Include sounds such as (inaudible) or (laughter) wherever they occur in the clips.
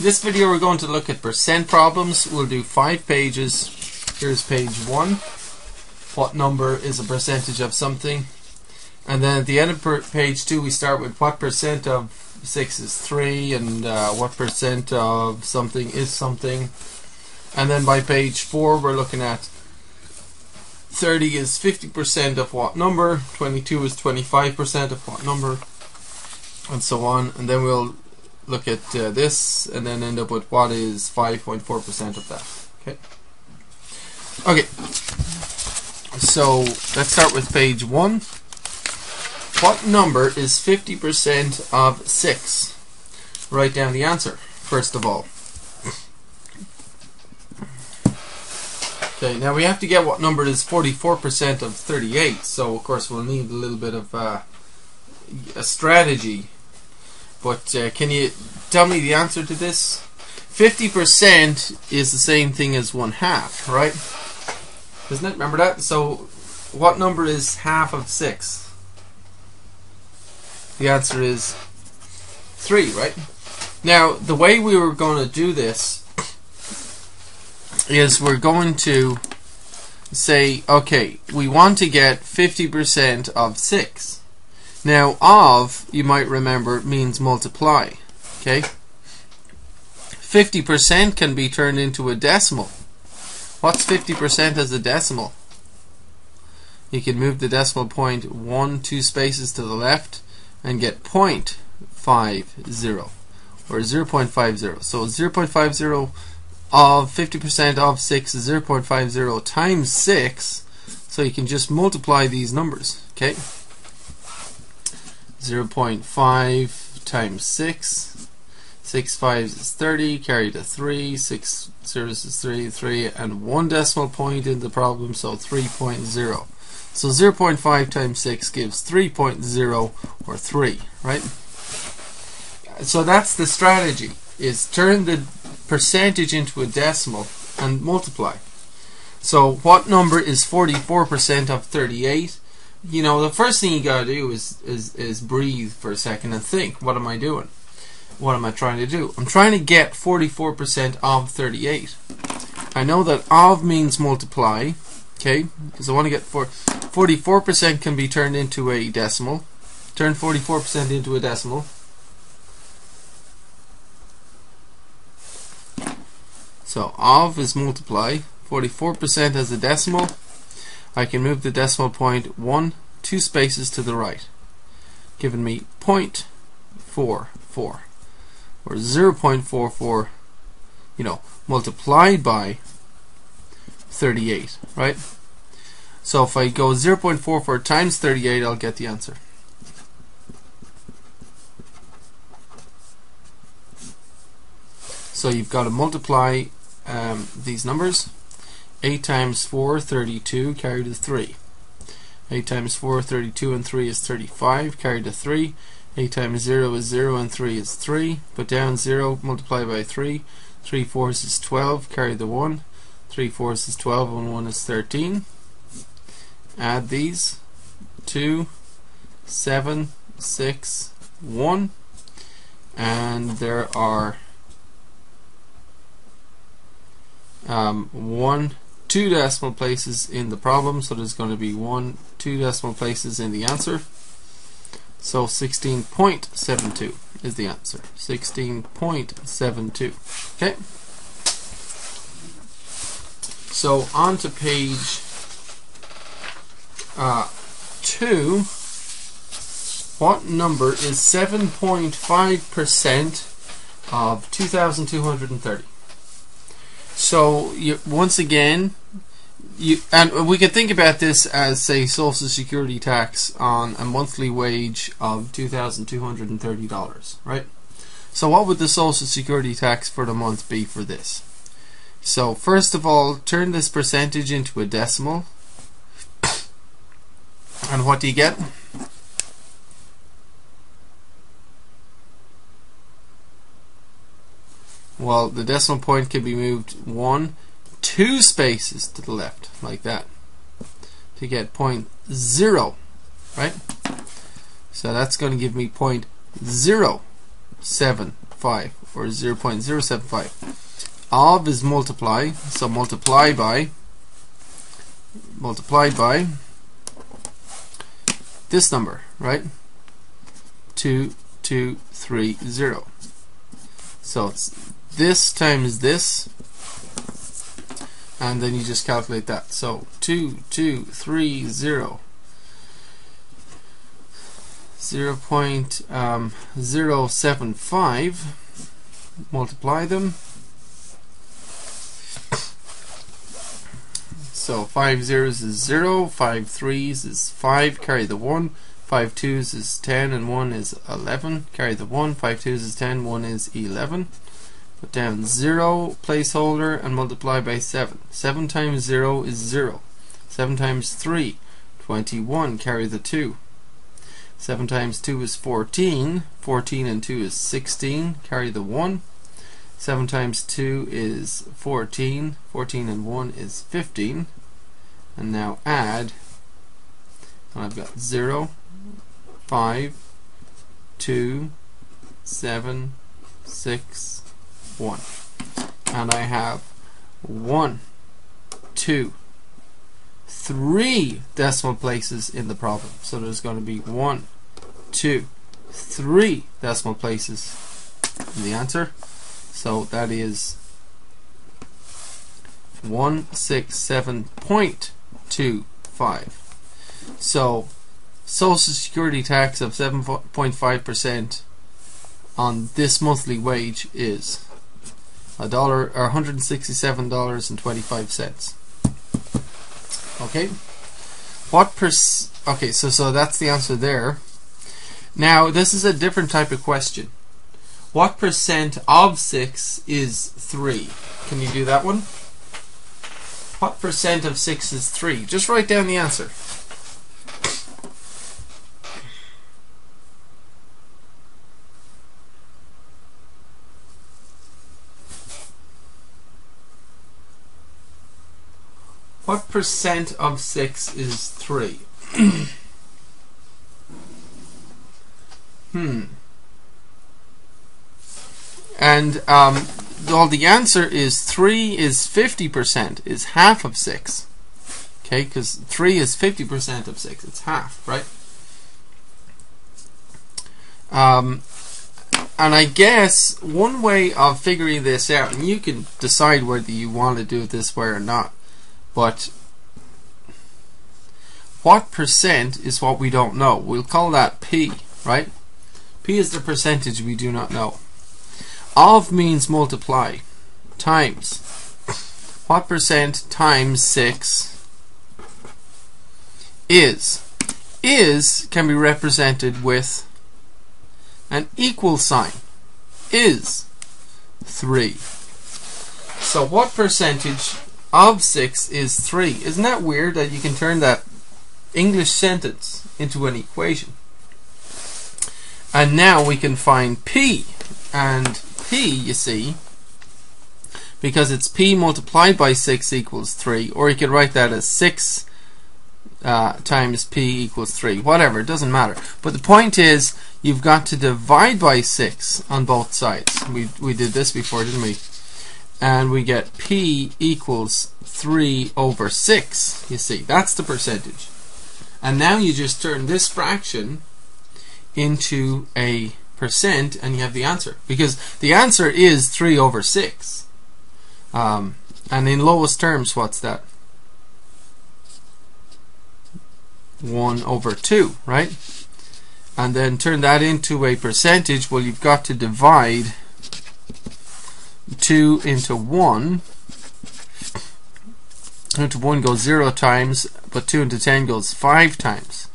this video we're going to look at percent problems. We'll do five pages. Here's page one. What number is a percentage of something? And then at the end of page two we start with what percent of 6 is 3 and uh, what percent of something is something. And then by page 4 we're looking at 30 is 50% of what number, 22 is 25% of what number, and so on. And then we'll look at uh, this and then end up with what is 5.4% of that. Okay. Okay. So let's start with page 1. What number is 50% of 6? Write down the answer, first of all. Okay, now we have to get what number is 44% of 38, so of course we'll need a little bit of uh, a strategy. But uh, can you tell me the answer to this? 50% is the same thing as 1 half, right? Isn't it? Remember that? So what number is half of 6? The answer is 3, right? Now, the way we were going to do this is we're going to say, okay, we want to get 50% of 6. Now, of, you might remember, means multiply. Okay? 50% can be turned into a decimal. What's 50% as a decimal? You can move the decimal point one, two spaces to the left and get 0.50 or 0.50. So 0.50 of 50% of 6 is 0.50 times 6. So you can just multiply these numbers. Okay? 0.5 times 6. 6 fives is 30, carry the 3, 6 zeros is 3, 3, and one decimal point in the problem, so 3.0. So 0.5 times 6 gives 3.0 or 3, right? So that's the strategy, is turn the percentage into a decimal and multiply. So what number is 44% of 38? You know, the first thing you gotta do is, is, is breathe for a second and think, what am I doing? What am I trying to do? I'm trying to get 44% of 38. I know that of means multiply, okay, because I want to get 4. 44% can be turned into a decimal. Turn 44% into a decimal. So of is multiply. 44% as a decimal. I can move the decimal point one, two spaces to the right, giving me 0.44 or 0.44, you know, multiplied by 38, right? So if I go 0.44 times 38, I'll get the answer. So you've got to multiply um, these numbers. 8 times 4, 32, carry to 3. 8 times 4, 32 and 3 is 35, carry to 3. 8 times 0 is 0 and 3 is 3. Put down 0, multiply by 3. 3 fourths is 12, carry the 1. 3 fourths is 12 and 1 is 13. Add these. 2, 7, 6, 1. And there are um, one, two decimal places in the problem, so there's going to be one, two decimal places in the answer. So 16.72 is the answer. 16.72. Okay. So on to page uh, 2. What number is 7.5% of 2,230? So you, once again, you and we could think about this as say social security tax on a monthly wage of two thousand two hundred and thirty dollars, right? So what would the social security tax for the month be for this? So first of all, turn this percentage into a decimal, and what do you get? well the decimal point can be moved one two spaces to the left like that to get point zero right so that's going to give me point zero seven 0.75 or 0.075. Of is multiply, so multiply by multiplied by this number, right? 2230. So it's this times this and then you just calculate that. So 2230 0 um, 0.075 multiply them So five zeros is zero. zero, five threes is five, carry the one, five twos is ten, and one is eleven, carry the one, five twos is ten, one is eleven. Put down zero placeholder and multiply by seven. Seven times zero is zero. Seven times three, twenty-one, carry the two. 7 times 2 is 14. 14 and 2 is 16. Carry the 1. 7 times 2 is 14. 14 and 1 is 15 and now add and I've got 0 5 2 7 6 1 and I have 1 2 3 decimal places in the problem. So there's going to be 1 2 3 decimal places in the answer. So that is 167 point two five. So Social Security tax of seven point five percent on this monthly wage is a dollar or hundred and sixty seven dollars and twenty five cents. Okay. What per okay, so so that's the answer there. Now this is a different type of question. What percent of six is three? Can you do that one? What percent of 6 is 3? Just write down the answer. What percent of 6 is 3? hmm. And um, well, the answer is 3 is 50%, is half of 6. Okay, because 3 is 50% of 6. It's half, right? Um, and I guess one way of figuring this out, and you can decide whether you want to do it this way or not, but what percent is what we don't know. We'll call that P, right? P is the percentage we do not know. Of means multiply times. What percent times 6 is? Is can be represented with an equal sign. Is 3. So what percentage of 6 is 3? Isn't that weird that you can turn that English sentence into an equation? And now we can find P. And p, you see, because it's p multiplied by 6 equals 3, or you could write that as 6 uh, times p equals 3, whatever, it doesn't matter. But the point is, you've got to divide by 6 on both sides. We, we did this before, didn't we? And we get p equals 3 over 6, you see, that's the percentage. And now you just turn this fraction into a percent and you have the answer. Because the answer is 3 over 6 um, and in lowest terms what's that? 1 over 2 right? And then turn that into a percentage. Well you've got to divide 2 into 1 2 into 1 goes 0 times but 2 into 10 goes 5 times.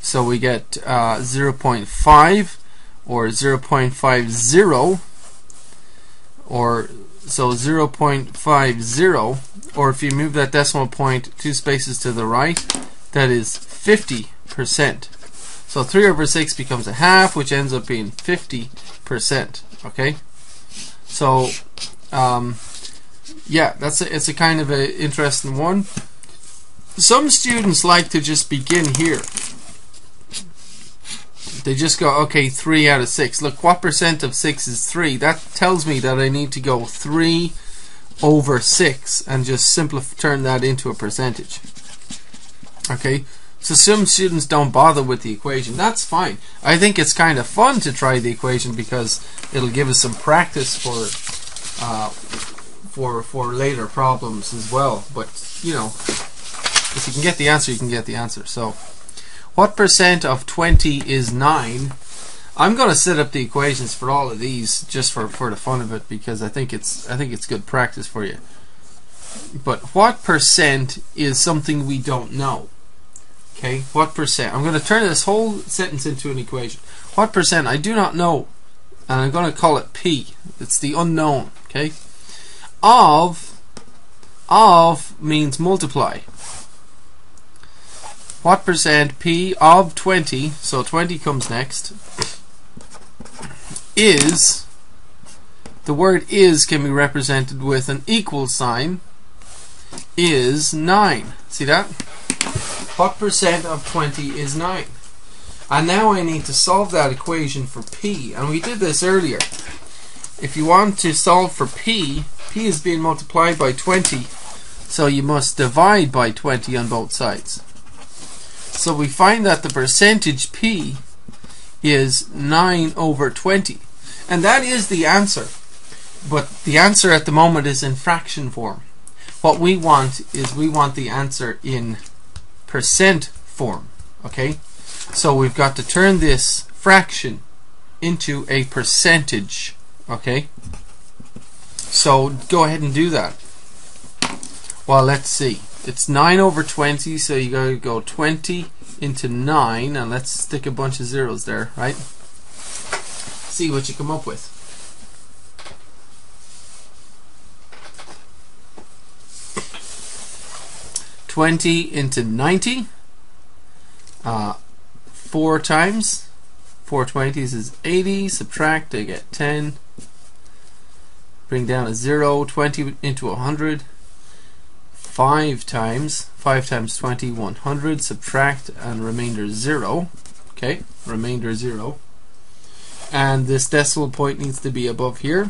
So we get uh, 0.5 or 0.50 or so 0.50 or if you move that decimal point two spaces to the right that is 50% so 3 over 6 becomes a half which ends up being 50% okay? So um, yeah that's a, it's a kind of an interesting one some students like to just begin here they just go, okay, 3 out of 6. Look, what percent of 6 is 3? That tells me that I need to go 3 over 6 and just simply turn that into a percentage. Okay, so some students don't bother with the equation. That's fine. I think it's kind of fun to try the equation because it'll give us some practice for uh, for for later problems as well. But you know, if you can get the answer, you can get the answer. So, what percent of 20 is 9? I'm going to set up the equations for all of these just for for the fun of it because I think it's I think it's good practice for you. But what percent is something we don't know? Okay, what percent? I'm going to turn this whole sentence into an equation. What percent? I do not know. And I'm going to call it P. It's the unknown. Okay, of of means multiply. What percent P of 20? So 20 comes next. Is the word is can be represented with an equal sign. Is 9. See that? What percent of 20 is 9? And now I need to solve that equation for P. And we did this earlier. If you want to solve for P, P is being multiplied by 20. So you must divide by 20 on both sides. So we find that the percentage P is 9 over 20. And that is the answer. But the answer at the moment is in fraction form. What we want is we want the answer in percent form. Okay? So we've got to turn this fraction into a percentage. Okay? So go ahead and do that. Well, let's see. It's 9 over 20, so you gotta go 20 into 9, and let's stick a bunch of zeros there, right? See what you come up with. Twenty into ninety. Uh, four times. Four twenties is eighty. Subtract, I get ten. Bring down a zero. Twenty into a hundred. Five times. Five times 20, 100. Subtract and remainder zero. Okay, remainder zero. And this decimal point needs to be above here.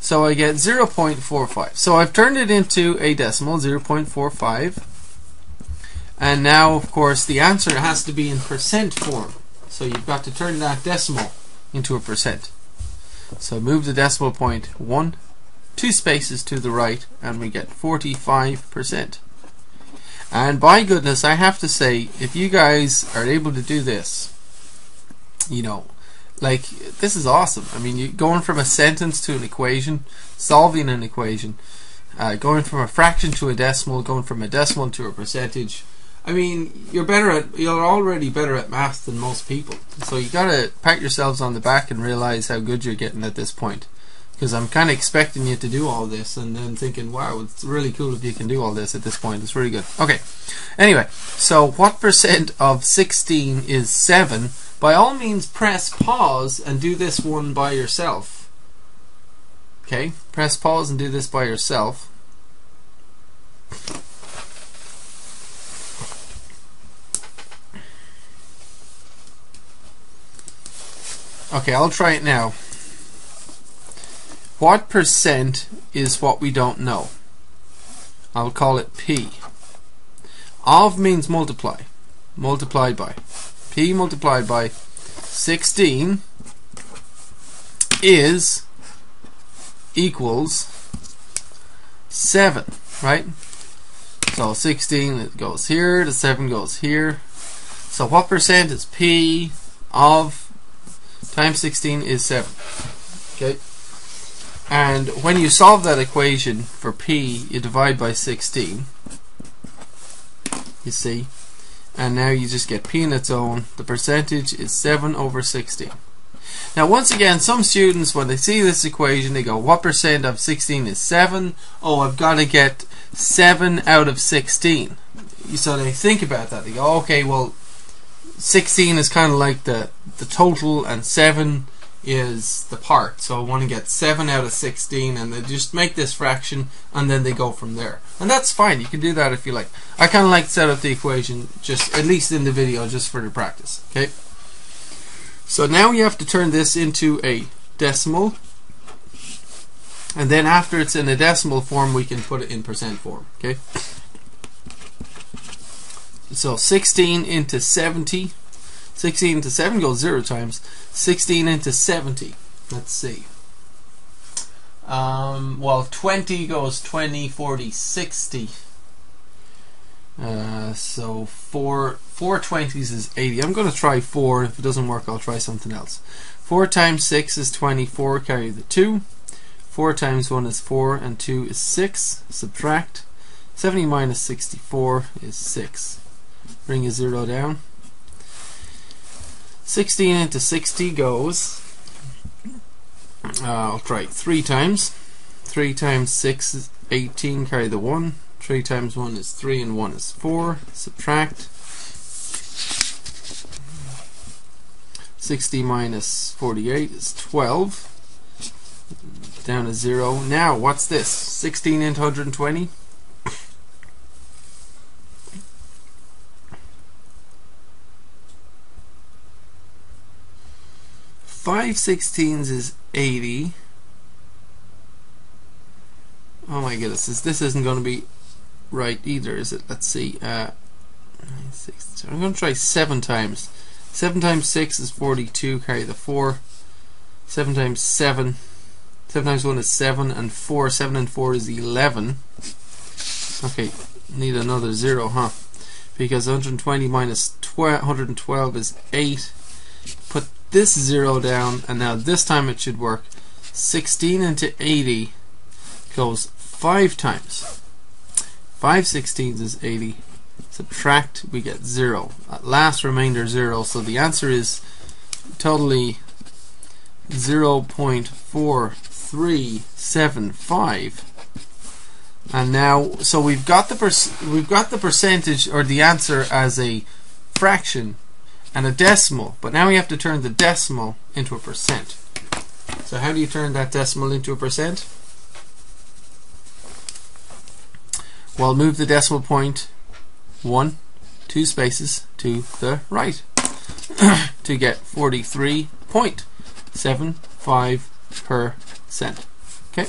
So I get 0.45. So I've turned it into a decimal, 0.45. And now, of course, the answer has to be in percent form. So you've got to turn that decimal into a percent. So move the decimal point one, two spaces to the right, and we get 45%. And by goodness, I have to say, if you guys are able to do this, you know, like this is awesome. I mean, you going from a sentence to an equation, solving an equation, uh, going from a fraction to a decimal, going from a decimal to a percentage. I mean, you're better at you're already better at math than most people. So you gotta pat yourselves on the back and realize how good you're getting at this point. Because I'm kind of expecting you to do all this, and then thinking, wow, it's really cool if you can do all this at this point. It's really good. Okay. Anyway, so what percent of 16 is 7? by all means press pause and do this one by yourself. Okay, press pause and do this by yourself. Okay, I'll try it now. What percent is what we don't know? I'll call it P. Of means multiply. Multiplied by. P multiplied by 16 is equals 7, right? So 16 it goes here, the 7 goes here. So what percent is P of times 16 is 7. Okay? And when you solve that equation for P, you divide by 16. You see? And now you just get P in its own. The percentage is 7 over 16. Now once again, some students, when they see this equation, they go, what percent of 16 is 7? Oh, I've got to get 7 out of 16. So they think about that. They go, okay, well, 16 is kind of like the, the total and 7 is the part. So I want to get 7 out of 16 and they just make this fraction and then they go from there. And that's fine. You can do that if you like. I kind of like to set up the equation just at least in the video just for the practice. Okay. So now you have to turn this into a decimal. And then after it's in a decimal form, we can put it in percent form. Okay. So 16 into 70. 16 into 7 goes 0 times. 16 into 70. Let's see. Um, well, 20 goes 20, 40, 60. Uh, so 4, 4 20s is 80. I'm going to try 4. If it doesn't work, I'll try something else. 4 times 6 is 24. Carry the 2. 4 times 1 is 4 and 2 is 6. Subtract. 70 minus 64 is 6. Bring a 0 down. 16 into 60 goes uh, I'll try 3 times. 3 times 6 is 18, carry the 1. 3 times 1 is 3 and 1 is 4. Subtract. 60 minus 48 is 12. Down to 0. Now, what's this? 16 into 120? Five sixteens is 80. Oh my goodness, this, this isn't going to be right either, is it? Let's see. Uh, I'm going to try 7 times. 7 times 6 is 42, carry the 4. 7 times 7. 7 times 1 is 7, and 4. 7 and 4 is 11. Okay, need another 0, huh? Because 120 minus 12, 112 is 8. This 0 down, and now this time it should work. 16 into 80 goes 5 times. 5 sixteenths is 80. Subtract, we get 0. At last remainder 0, so the answer is totally 0.4375 and now so we've got the we've got the percentage or the answer as a fraction and a decimal. But now we have to turn the decimal into a percent. So how do you turn that decimal into a percent? Well, move the decimal point one, two spaces to the right (coughs) to get 43.75 percent. Okay.